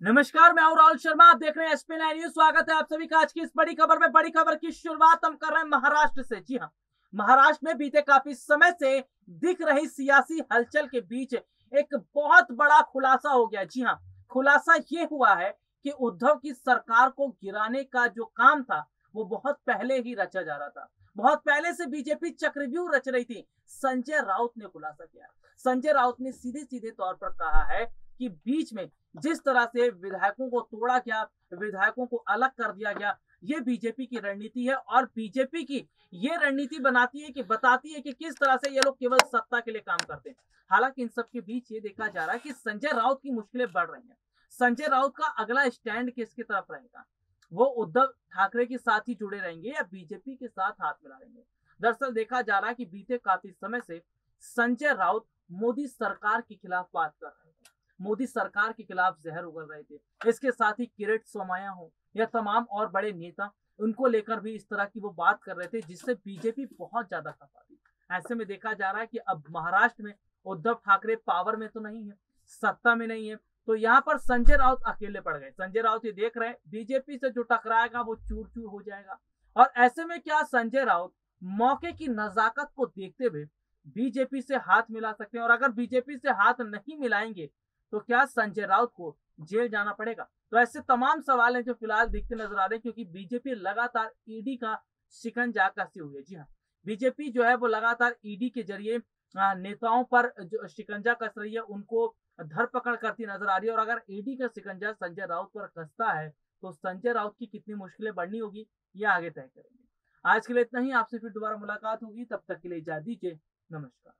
नमस्कार, मैं हूँ राहुल शर्मा। आप देख रहे हैं एसपी नाइन न्यूज़ स्वागत है आप सभी का आज की इस बड़ी खबर में। बड़ी खबर की शुरुआत हम कर रहे हैं महाराष्ट्र से। जी हाँ महाराष्ट्र में बीते काफ़ी समय से दिख रही सियासी हलचल के बीच एक बहुत बड़ा खुलासा हो गया। जी हाँ खुलासा ये हुआ है कि उद्धव की सरकार को गिराने का जो काम था, वो बहुत पहले ही रचा जा रहा था। बहुत पहले से बीजेपी चक्रव्यूह रच रही थी। संजय राउत ने खुलासा किया। संजय राउत ने सीधे सीधे तौर पर कहा है कि बीच में जिस तरह से विधायकों को तोड़ा गया, विधायकों को अलग कर दिया गया, ये बीजेपी की रणनीति है और बीजेपी की ये रणनीति बनाती है कि बताती है कि किस तरह से ये लोग केवल सत्ता के लिए काम करते हैं। हालाँकि इन सब के बीच ये देखा जा रहा है कि संजय राउत की मुश्किलें बढ़ रही हैं। संजय राउत का अगला स्टैंड किसकी तरफ़ रहेगा? वो उद्धव ठाकरे के साथ ही जुड़े रहेंगे या बीजेपी के साथ हाथ मिला दरअसल देखा जा रहा है कि बीते काफ़ी समय से संजय राउत मोदी सरकार के खिलाफ बात कर रहे हैं। मोदी सरकार के खिलाफ जहर उगल रहे थे। इसके साथ ही किरेट सोमाया हो, या तमाम और बड़े नेता, उनको लेकर भी इस तरह की वो बात कर रहे थे, जिससे बीजेपी बहुत ज़्यादा खफा थी। ऐसे में देखा जा रहा है कि अब महाराष्ट्र में उद्धव ठाकरे पावर में तो नहीं है, सत्ता में नहीं है। तो यहाँ पर संजय राउत अकेले पड़ गए। संजय राउत ये देख रहे हैं, बीजेपी से जो टकराएगा वो चूर चूर हो जाएगा। और ऐसे में क्या संजय राउत मौके की नजाकत को देखते हुए बीजेपी से हाथ मिला सकते हैं? और अगर बीजेपी से हाथ नहीं मिलाएँगे तो क्या संजय राउत को जेल जाना पड़ेगा? तो ऐसे तमाम सवाल हैं जो फ़िलहाल दिखते नज़र आ रहे हैं, क्योंकि बीजेपी लगातार ईडी का शिकंजा कसी हुई है। जी हाँ बीजेपी जो है वो लगातार ईडी के ज़रिए नेताओं पर जो शिकंजा कस रही है, उनको धरपकड़ करती नज़र आ रही है। और अगर ईडी का शिकंजा संजय राउत पर कसता है तो संजय राउत की कितनी मुश्किलें बढ़नी होगी, ये आगे तय करेंगे। आज के लिए इतना ही, आपसे फिर दोबारा मुलाकात होगी, तब तक के लिए जा दीजिए, नमस्कार।